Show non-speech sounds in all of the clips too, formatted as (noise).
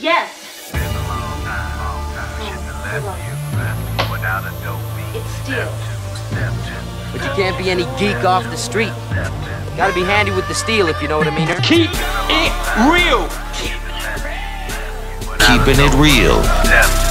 Yes. It's Steele. But you can't be any geek off the street. Gotta be handy with the steel, if you know what I mean. Keep it real. Keeping it real. Hello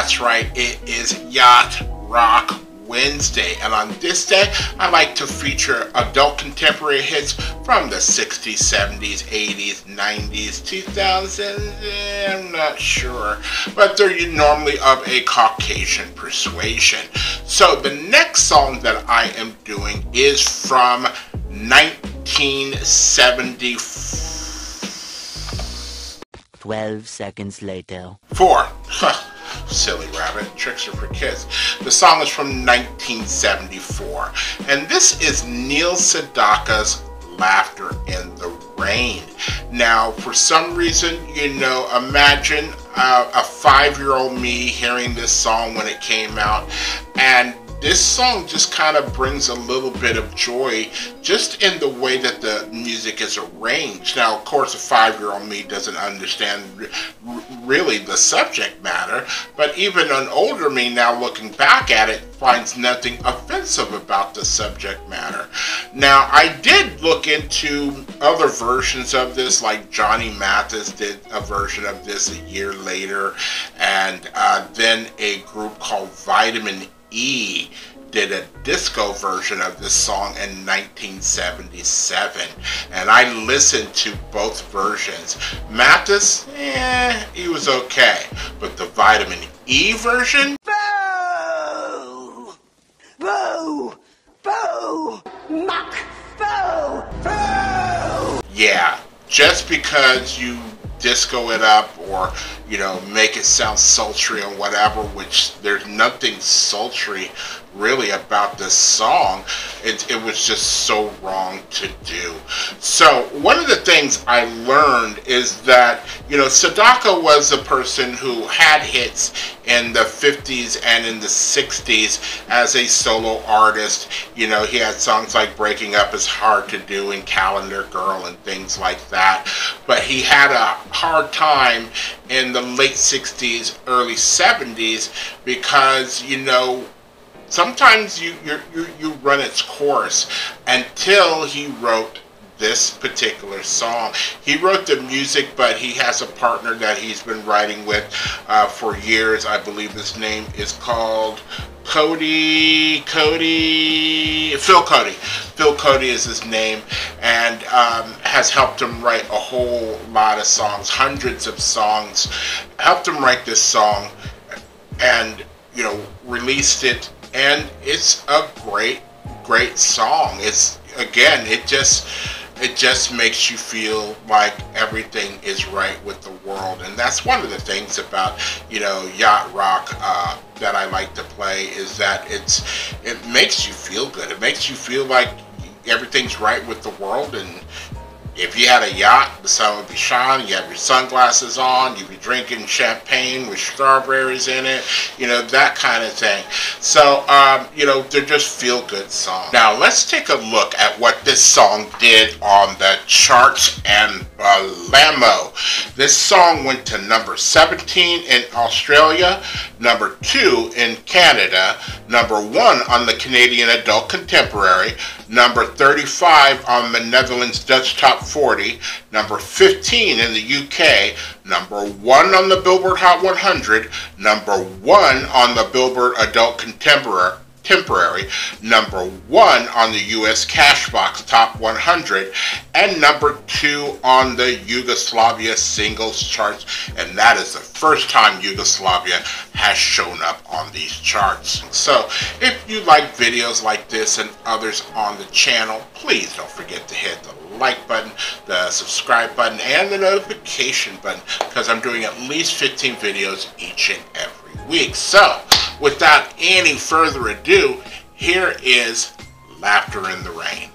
That's right, it is Yacht Rock Wednesday, and on this day, I like to feature adult contemporary hits from the 60s, 70s, 80s, 90s, 2000s. eh, I'm not sure, but they're normally of a Caucasian persuasion. So the next song that I am doing is from 1974. Twelve seconds later. Four. (laughs) Silly rabbit. Tricks are for kids. The song is from 1974. And this is Neil Sedaka's Laughter in the Rain. Now, for some reason, you know, imagine uh, a five year old me hearing this song when it came out. And this song just kind of brings a little bit of joy just in the way that the music is arranged. Now, of course, a five year old me doesn't understand really the subject matter, but even an older me now looking back at it finds nothing offensive about the subject matter. Now, I did look into other versions of this, like Johnny Mathis did a version of this a year later, and uh, then a group called Vitamin E did a disco version of this song in 1977 and I listened to both versions. Mathis, eh, he was okay, but the Vitamin E version, Boo! Boo! Boo! Muck! Boo! Boo! yeah, just because you disco it up or you know make it sound sultry or whatever which there's nothing sultry really about this song. It, it was just so wrong to do. So one of the things i learned is that you know Sedaka was a person who had hits in the 50s and in the 60s as a solo artist. You know he had songs like breaking up is hard to do and calendar girl and things like that. But he had a hard time in the late 60s early 70s because you know sometimes you you you run its course until he wrote this particular song. He wrote the music, but he has a partner that he's been writing with uh, for years. I believe his name is called Cody. Cody. Phil Cody. Phil Cody is his name, and um, has helped him write a whole lot of songs, hundreds of songs. Helped him write this song, and you know released it, and it's a great, great song. It's again, it just it just makes you feel like everything is right with the world and that's one of the things about you know yacht rock uh, that i like to play is that it's it makes you feel good it makes you feel like everything's right with the world and if you had a yacht, the sun would be shining, you have your sunglasses on, you'd be drinking champagne with strawberries in it, you know, that kind of thing. So, um, you know, they're just feel good songs. Now, let's take a look at what this song did on the charts and Balamo. This song went to number 17 in Australia, number 2 in Canada, number 1 on the Canadian Adult Contemporary, number 35 on the Netherlands Dutch Top 40, number 15 in the UK, number 1 on the Billboard Hot 100, number 1 on the Billboard Adult Contemporary, Temporary, number 1 on the US Cashbox Top 100, and number 2 on the Yugoslavia Singles Charts, and that is the first time Yugoslavia has shown up on these charts. So, if you like videos like this and others on the channel, please don't forget to hit the like button, the subscribe button, and the notification button because I'm doing at least 15 videos each and every week. So, without any further ado, here is Laughter in the Rain.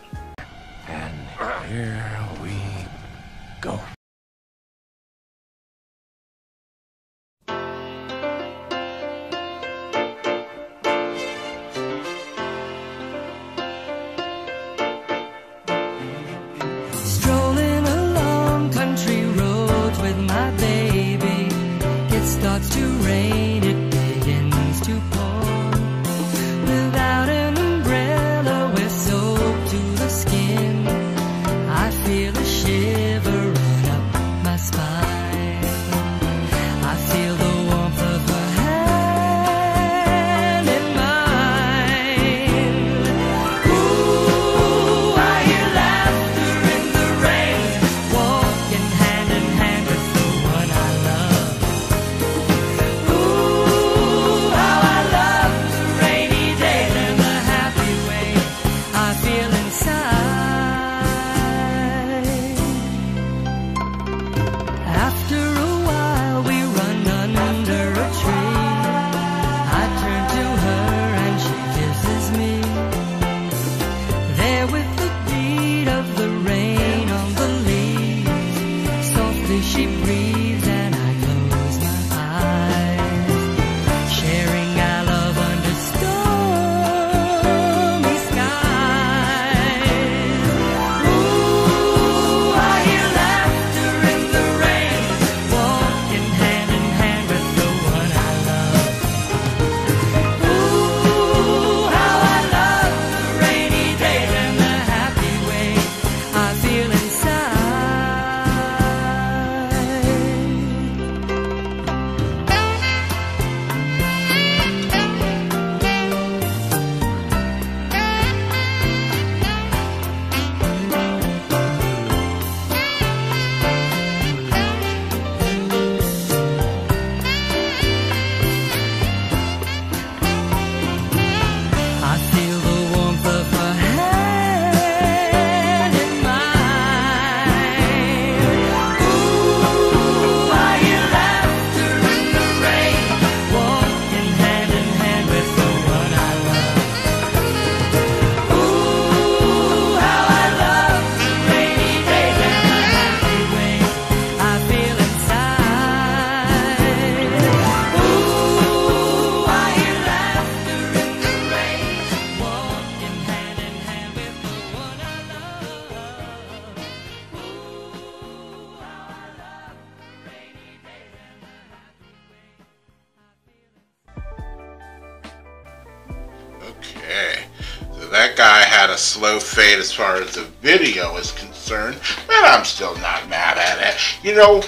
A slow fade as far as the video is concerned, but I'm still not mad at it. You know,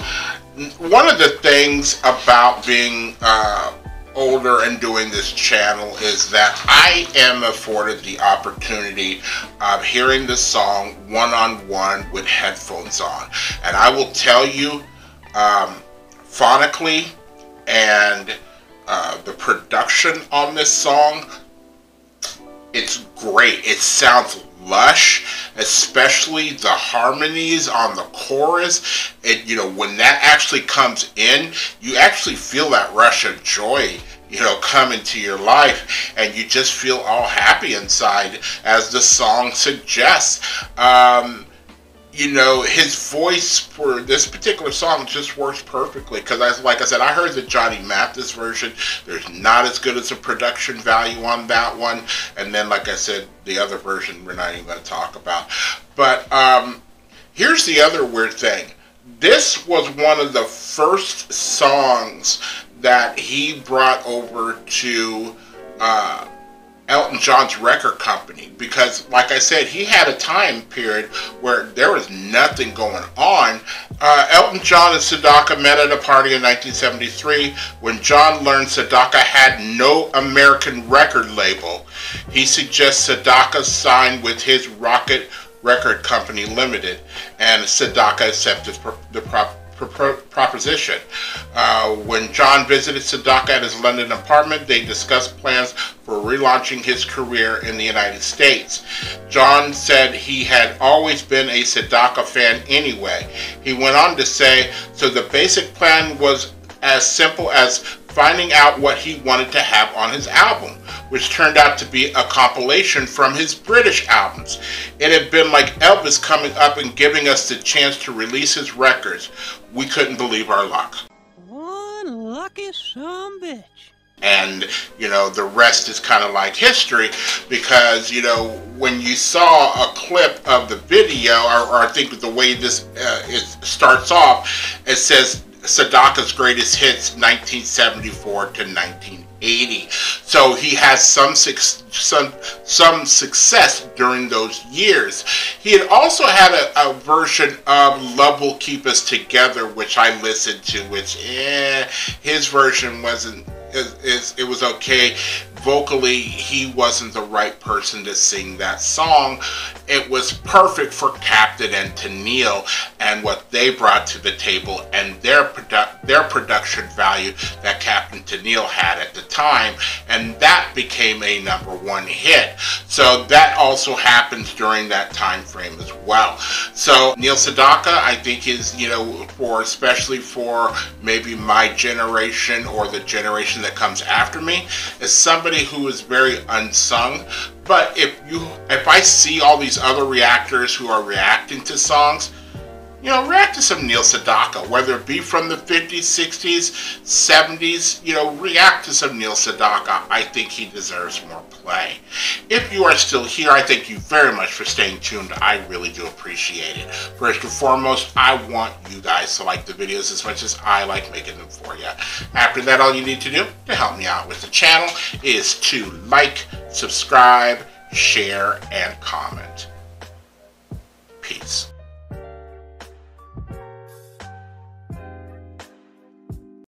one of the things about being uh, older and doing this channel is that I am afforded the opportunity of hearing the song one on one with headphones on. And I will tell you, um, phonically and uh, the production on this song it's great. It sounds lush, especially the harmonies on the chorus. And you know, when that actually comes in, you actually feel that rush of joy, you know, come into your life, and you just feel all happy inside, as the song suggests. Um, you know, his voice for this particular song just works perfectly. Because, I, like I said, I heard the Johnny Mathis version. There's not as good as a production value on that one. And then, like I said, the other version we're not even going to talk about. But um, here's the other weird thing. This was one of the first songs that he brought over to uh, Elton John's record company because, like I said, he had a time period where there was nothing going on. Uh, Elton John and Sedaka met at a party in 1973 when John learned Sedaka had no American record label. He suggests Sedaka sign with his Rocket Record Company Limited, and Sedaka accepted the prop pro- proposition. Uh, when John visited Sedaka at his London apartment, they discussed plans for relaunching his career in the United States. John said he had always been a Sedaka fan anyway. He went on to say, so the basic plan was as simple as finding out what he wanted to have on his album, which turned out to be a compilation from his British albums. It had been like Elvis coming up and giving us the chance to release his records. We couldn't believe our luck. One lucky some bitch. And, you know, the rest is kind of like history because, you know, when you saw a clip of the video, or, or I think the way this uh, it starts off, it says Sedaka's greatest hits 1974 to 1980. So he has some some some success during those years. He had also had a, a, version of "Love Will Keep Us Together," which I listened to. Which eh, his version wasn't is, is it was okay vocally he wasn't the right person to sing that song. It was perfect for Captain and Tennille and what they brought to the table and their produ- their production value that Captain Tennille had at the time, and that became a number one hit. So that also happens during that time frame as well. So Neil Sedaka, I think is you know for especially for maybe my generation or the generation that comes after me is somebody who is very unsung. But if you, if I see all these other reactors who are reacting to songs, you know, react to some Neil Sedaka, whether it be from the 50s, 60s, 70s, you know, react to some Neil Sedaka. I think he deserves more play. If you are still here, I thank you very much for staying tuned. I really do appreciate it. First and foremost, I want you guys to like the videos as much as I like making them for you. After that, all you need to do to help me out with the channel is to like, subscribe, share, and comment. Peace.